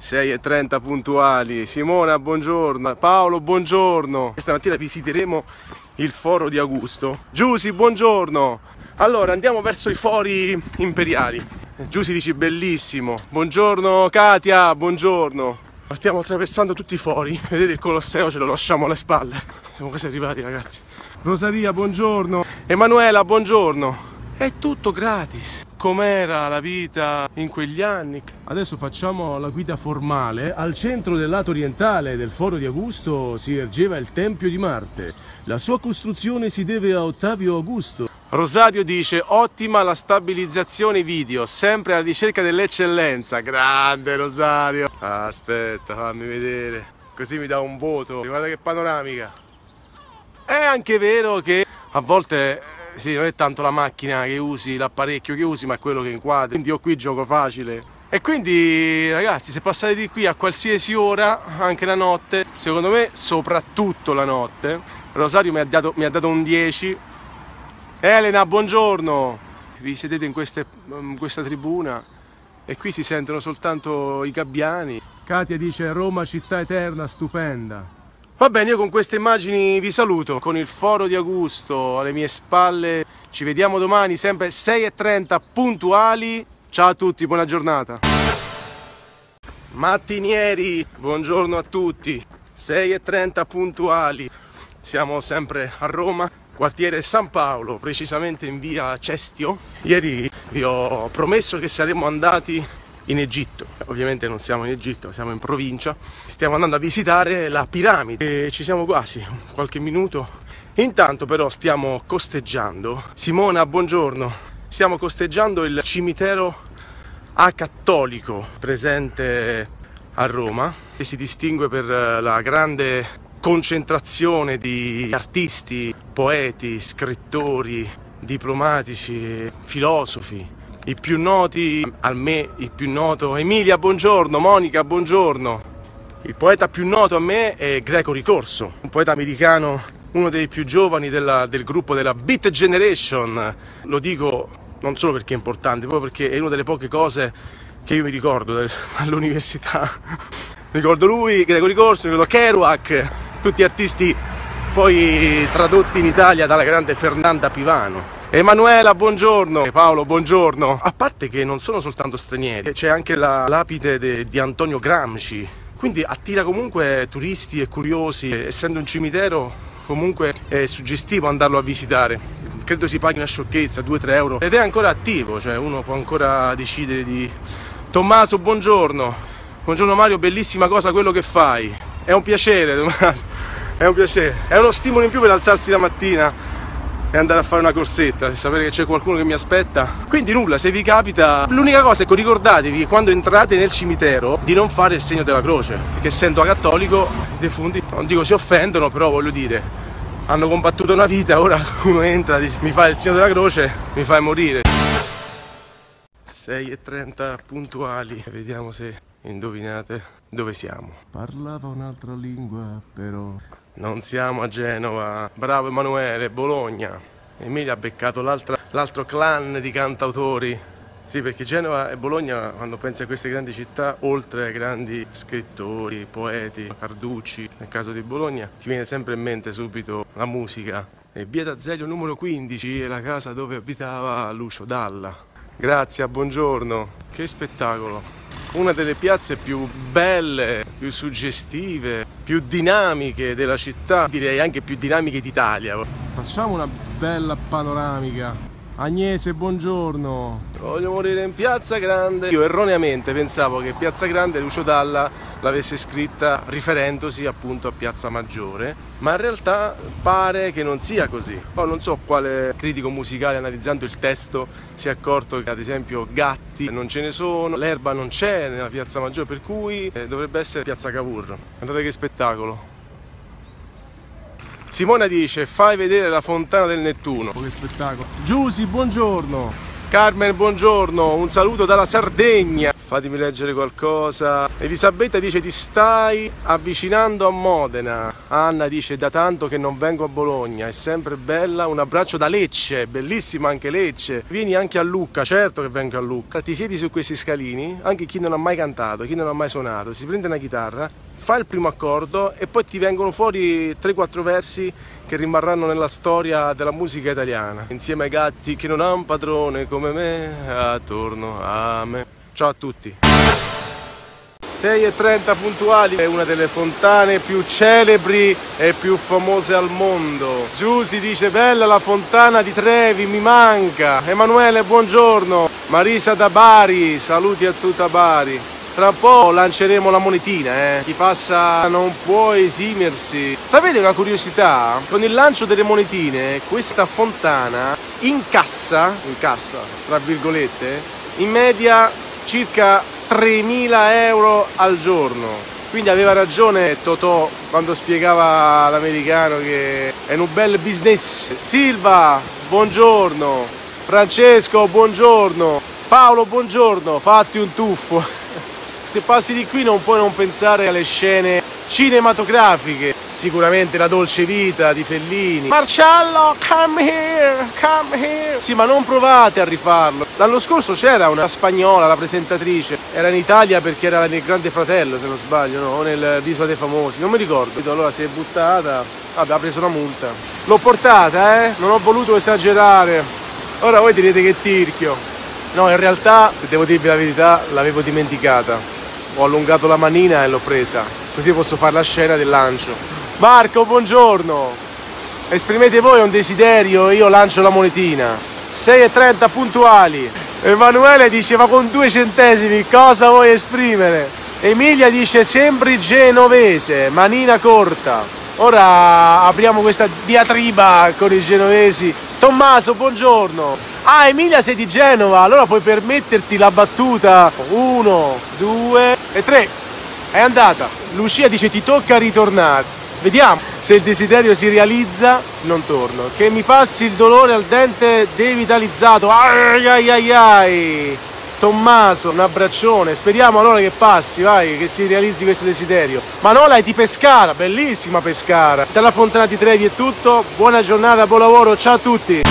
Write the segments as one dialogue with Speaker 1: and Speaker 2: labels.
Speaker 1: 6.30 puntuali. Simona, buongiorno. Paolo, buongiorno. Stamattina visiteremo il foro di Augusto. Giusy, buongiorno. Allora, andiamo verso i fori imperiali. Giusy dice bellissimo. Buongiorno Katia, buongiorno. Stiamo attraversando tutti i fori. Vedete il Colosseo, ce lo lasciamo alle spalle. Siamo quasi arrivati, ragazzi. Rosaria, buongiorno. Emanuela, buongiorno. È tutto gratis. Com'era la vita in quegli anni? Adesso facciamo la guida formale. Al centro del lato orientale del foro di Augusto si ergeva il Tempio di Marte. La sua costruzione si deve a Ottavio Augusto. Rosario dice ottima la stabilizzazione video, sempre alla ricerca dell'eccellenza. Grande Rosario. Aspetta, fammi vedere. Così mi dà un voto. Guarda che panoramica. È anche vero che a volte sì, non è tanto la macchina che usi, l'apparecchio che usi, ma è quello che inquadri. Quindi io qui gioco facile. E quindi ragazzi, se passate di qui a qualsiasi ora, anche la notte, secondo me soprattutto la notte, Rosario mi ha dato, mi ha dato un 10. Elena, buongiorno! Vi sedete in, queste, in questa tribuna e qui si sentono soltanto i gabbiani. Katia dice Roma città eterna, stupenda. Va bene, io con queste immagini vi saluto, con il foro di Augusto alle mie spalle. Ci vediamo domani, sempre 6.30 puntuali. Ciao a tutti, buona giornata. Mattinieri, buongiorno a tutti. 6.30 puntuali. Siamo sempre a Roma, quartiere San Paolo, precisamente in via Cestio. Ieri vi ho promesso che saremmo andati in Egitto. Ovviamente non siamo in Egitto, siamo in provincia. Stiamo andando a visitare la piramide e ci siamo quasi, qualche minuto. Intanto però stiamo costeggiando. Simona, buongiorno. Stiamo costeggiando il cimitero acattolico presente a Roma che si distingue per la grande concentrazione di artisti, poeti, scrittori, diplomatici, filosofi i più noti, a me il più noto, Emilia buongiorno, Monica buongiorno. Il poeta più noto a me è Gregory Corso, un poeta americano, uno dei più giovani della, del gruppo della Beat Generation. Lo dico non solo perché è importante, proprio perché è una delle poche cose che io mi ricordo all'università. ricordo lui, Gregory Corso, ricordo Kerouac, tutti artisti poi tradotti in Italia dalla grande Fernanda Pivano. Emanuela, buongiorno. Paolo, buongiorno. A parte che non sono soltanto stranieri, c'è anche la lapide de, di Antonio Gramsci, quindi attira comunque turisti e curiosi. Essendo un cimitero, comunque è suggestivo andarlo a visitare. Credo si paghi una sciocchezza, 2-3 euro. Ed è ancora attivo, cioè uno può ancora decidere di... Tommaso, buongiorno. Buongiorno Mario, bellissima cosa quello che fai. È un piacere, Tommaso. È un piacere. È uno stimolo in più per alzarsi la mattina e andare a fare una corsetta, sapere che c'è qualcuno che mi aspetta. Quindi nulla, se vi capita, l'unica cosa è che ricordatevi che quando entrate nel cimitero di non fare il segno della croce, perché essendo cattolico i defunti, non dico si offendono, però voglio dire, hanno combattuto una vita, ora uno entra, dice, mi fa il segno della croce, mi fai morire. 6.30 puntuali, vediamo se indovinate dove siamo. Parlava un'altra lingua, però non siamo a Genova. Bravo Emanuele, Bologna. Emilia ha beccato l'altro clan di cantautori. Sì, perché Genova e Bologna, quando pensi a queste grandi città, oltre ai grandi scrittori, poeti, Carducci, nel caso di Bologna, ti viene sempre in mente subito la musica. E via d'Azeglio numero 15 è la casa dove abitava Lucio Dalla. Grazie, buongiorno. Che spettacolo una delle piazze più belle, più suggestive, più dinamiche della città, direi anche più dinamiche d'Italia. Facciamo una bella panoramica. Agnese, buongiorno. Voglio morire in Piazza Grande. Io erroneamente pensavo che Piazza Grande Lucio Dalla l'avesse scritta riferendosi appunto a Piazza Maggiore, ma in realtà pare che non sia così. Poi non so quale critico musicale analizzando il testo si è accorto che ad esempio gatti non ce ne sono, l'erba non c'è nella Piazza Maggiore, per cui eh, dovrebbe essere Piazza Cavour. Guardate che spettacolo. Simona dice fai vedere la fontana del Nettuno. Che spettacolo. Giusy, buongiorno. Carmen, buongiorno. Un saluto dalla Sardegna. Fatemi leggere qualcosa. Elisabetta dice ti stai avvicinando a Modena. Anna dice da tanto che non vengo a Bologna, è sempre bella. Un abbraccio da Lecce, bellissima anche Lecce. Vieni anche a Lucca, certo che vengo a Lucca. Ti siedi su questi scalini, anche chi non ha mai cantato, chi non ha mai suonato, si prende una chitarra, fa il primo accordo e poi ti vengono fuori 3-4 versi che rimarranno nella storia della musica italiana. Insieme ai gatti che non hanno padrone come me, attorno a me. Ciao a tutti! 6.30 puntuali è una delle fontane più celebri e più famose al mondo. Giù si dice bella la fontana di Trevi, mi manca. Emanuele, buongiorno. Marisa da Bari, saluti a tutta Bari. Tra un po' lanceremo la monetina, eh. Chi passa non può esimersi. Sapete una curiosità? Con il lancio delle monetine, questa fontana incassa, incassa, tra virgolette, in media circa 3.000 euro al giorno. Quindi aveva ragione Totò quando spiegava l'americano che è un bel business. Silva, buongiorno. Francesco, buongiorno. Paolo, buongiorno. Fatti un tuffo se passi di qui non puoi non pensare alle scene cinematografiche, sicuramente la dolce vita di Fellini. Marcello, come here, come here. Sì, ma non provate a rifarlo. L'anno scorso c'era una spagnola, la presentatrice, era in Italia perché era nel Grande Fratello, se non sbaglio, no? o nell'Isola dei Famosi, non mi ricordo. Allora si è buttata, vabbè, ha preso una multa. L'ho portata, eh? Non ho voluto esagerare. Ora voi direte che tirchio. No, in realtà, se devo dirvi la verità, l'avevo dimenticata ho allungato la manina e l'ho presa così posso fare la scena del lancio Marco buongiorno esprimete voi un desiderio io lancio la monetina 6.30 puntuali Emanuele dice ma con due centesimi cosa vuoi esprimere Emilia dice sembri genovese manina corta ora apriamo questa diatriba con i genovesi Tommaso buongiorno Ah, Emilia sei di Genova, allora puoi permetterti la battuta. Uno, due e tre. È andata. Lucia dice ti tocca ritornare. Vediamo se il desiderio si realizza, non torno. Che mi passi il dolore al dente devitalizzato. Ai ai ai ai. Tommaso, un abbraccione. Speriamo allora che passi, vai, che si realizzi questo desiderio. Manola è di Pescara, bellissima Pescara. Dalla Fontana di Trevi è tutto. Buona giornata, buon lavoro, ciao a tutti.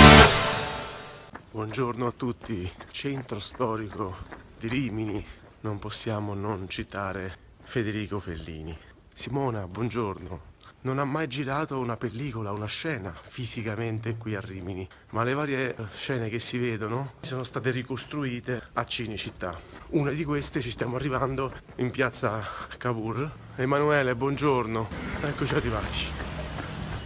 Speaker 1: Buongiorno a tutti, centro storico di Rimini, non possiamo non citare Federico Fellini. Simona, buongiorno. Non ha mai girato una pellicola, una scena fisicamente qui a Rimini, ma le varie eh, scene che si vedono sono state ricostruite a Cinecittà. Una di queste ci stiamo arrivando in piazza Cavour. Emanuele, buongiorno. Eccoci arrivati.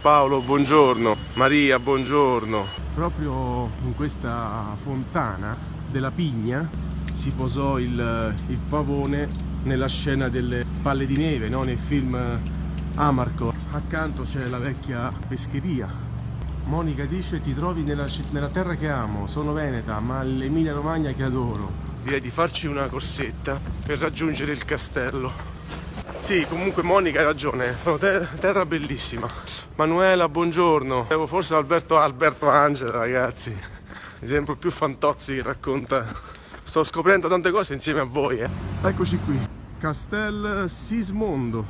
Speaker 1: Paolo, buongiorno. Maria, buongiorno proprio in questa fontana della Pigna si posò il, il pavone nella scena delle palle di neve, no? nel film Amarco. Accanto c'è la vecchia pescheria. Monica dice ti trovi nella, nella terra che amo, sono veneta, ma l'Emilia Romagna che adoro. Direi di farci una corsetta per raggiungere il castello. Sì, comunque Monica ha ragione, terra, terra bellissima. Manuela, buongiorno. Devo forse Alberto, Alberto Angela, ragazzi. Esempio più fantozzi che racconta. Sto scoprendo tante cose insieme a voi. Eh. Eccoci qui, Castel Sismondo,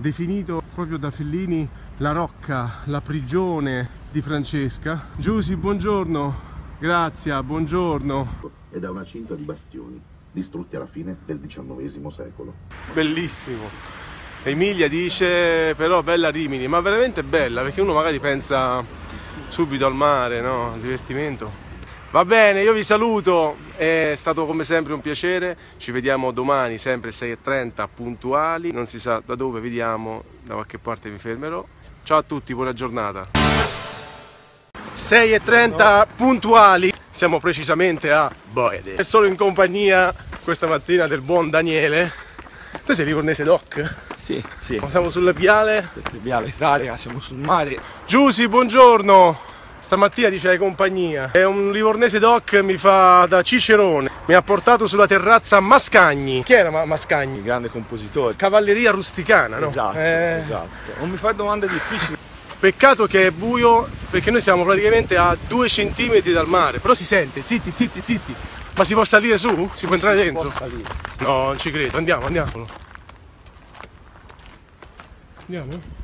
Speaker 1: definito proprio da Fellini la rocca, la prigione di Francesca. Giusy, buongiorno. Grazie, buongiorno.
Speaker 2: Ed ha una cinta di bastioni distrutti alla fine del XIX secolo.
Speaker 1: Bellissimo. Emilia dice però bella Rimini, ma veramente bella perché uno magari pensa subito al mare, no? Al divertimento. Va bene, io vi saluto, è stato come sempre un piacere, ci vediamo domani sempre 6.30 puntuali, non si sa da dove, vediamo, da qualche parte mi fermerò. Ciao a tutti, buona giornata. 6.30 puntuali, siamo precisamente a Boede. E sono in compagnia questa mattina del buon Daniele. Tu sei livornese doc?
Speaker 3: Sì, sì.
Speaker 1: Siamo sulle viale?
Speaker 3: È viale Italia, siamo sul mare.
Speaker 1: Giusy, buongiorno! Stamattina dice compagnia. È un livornese doc, mi fa da Cicerone. Mi ha portato sulla terrazza Mascagni. Chi era Mascagni?
Speaker 3: Il grande compositore.
Speaker 1: Cavalleria rusticana, no?
Speaker 3: Esatto, eh... esatto. Non mi fai domande difficili.
Speaker 1: Peccato che è buio perché noi siamo praticamente a due centimetri dal mare, però si sente, zitti, zitti, zitti. Ma si può salire su? Si può entrare
Speaker 3: Si
Speaker 1: dentro?
Speaker 3: può salire.
Speaker 1: No, non ci credo. Andiamo, andiamo. Andiamo.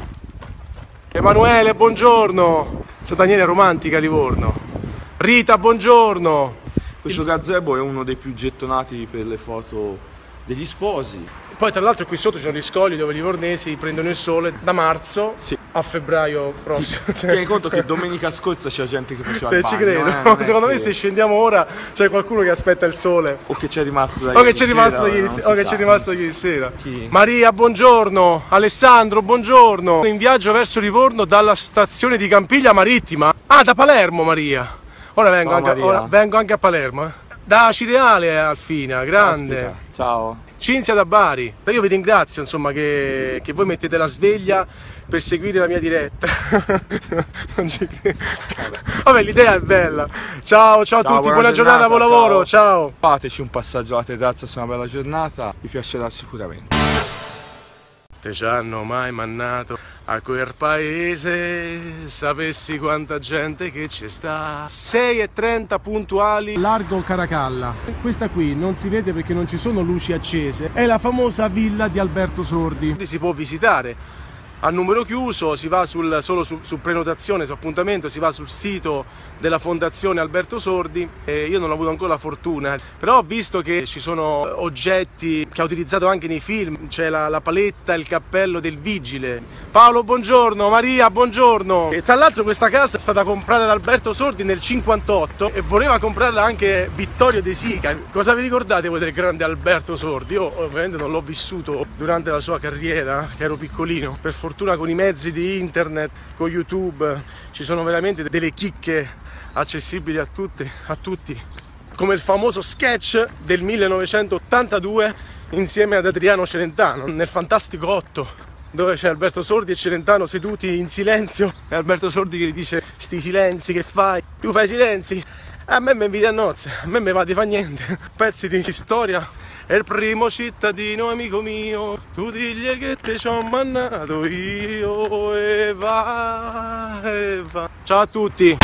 Speaker 1: Emanuele, buongiorno. Sono Daniele Romantica Livorno. Rita, buongiorno.
Speaker 3: Questo gazebo è uno dei più gettonati per le foto degli sposi.
Speaker 1: Poi tra l'altro qui sotto ci sono gli scogli dove i livornesi prendono il sole da marzo
Speaker 3: Sì.
Speaker 1: A febbraio prossimo. Cioè-
Speaker 3: Tieni conto che domenica scorsa c'è gente che faceva il
Speaker 1: Eh,
Speaker 3: bagno.
Speaker 1: ci credo.
Speaker 3: eh,
Speaker 1: Secondo me
Speaker 3: che-
Speaker 1: se scendiamo ora c'è qualcuno che aspetta il sole.
Speaker 3: O che c'è rimasto da
Speaker 1: O che
Speaker 3: ieri
Speaker 1: c'è rimasto
Speaker 3: sera,
Speaker 1: ieri,
Speaker 3: non
Speaker 1: se-
Speaker 3: si
Speaker 1: o che
Speaker 3: sa,
Speaker 1: c'è rimasto ieri sera.
Speaker 3: Chi?
Speaker 1: Maria, buongiorno. Alessandro, buongiorno. In viaggio verso Livorno dalla stazione di Campiglia Marittima. Ah, da Palermo, Maria. Ora vengo,
Speaker 3: Ciao,
Speaker 1: anche,
Speaker 3: Maria.
Speaker 1: ora vengo anche a Palermo. eh. Da Cireale Alfina, grande.
Speaker 3: Aspetta, Ciao.
Speaker 1: Cinzia da Bari. Io vi ringrazio insomma che, che voi mettete la sveglia per seguire la mia diretta. non ci credo. Vabbè, l'idea è bella. Ciao, ciao a tutti, buona,
Speaker 3: buona
Speaker 1: giornata,
Speaker 3: giornata,
Speaker 1: buon lavoro, ciao.
Speaker 3: Fateci un passaggio alla terrazza su una bella giornata, vi piacerà sicuramente.
Speaker 1: Te ci hanno mai mannato a quel paese, sapessi quanta gente che ci sta. 6 e 30 puntuali. Largo Caracalla. Questa qui non si vede perché non ci sono luci accese. È la famosa villa di Alberto Sordi. Si può visitare. A numero chiuso, si va sul- solo su, su prenotazione, su appuntamento, si va sul sito della Fondazione Alberto Sordi e io non ho avuto ancora la fortuna, però ho visto che ci sono oggetti che ha utilizzato anche nei film, c'è la, la paletta, il cappello del vigile. Paolo, buongiorno, Maria, buongiorno. E tra l'altro questa casa è stata comprata da Alberto Sordi nel 58 e voleva comprarla anche Vittorio De Sica. Cosa vi ricordate voi del grande Alberto Sordi? Io ovviamente non l'ho vissuto durante la sua carriera, che ero piccolino. Per fortuna con i mezzi di internet, con YouTube, ci sono veramente delle chicche accessibili a tutti, a tutti. Come il famoso sketch del 1982 insieme ad Adriano Celentano nel Fantastico 8 dove c'è Alberto Sordi e Celentano seduti in silenzio e Alberto Sordi che gli dice sti silenzi che fai? Tu fai silenzi? A me mi inviti a nozze, a me mi va di fa niente. Pezzi di storia. È il primo cittadino amico mio, tu digli che te ci ho mannato io e va, e va. Ciao a tutti!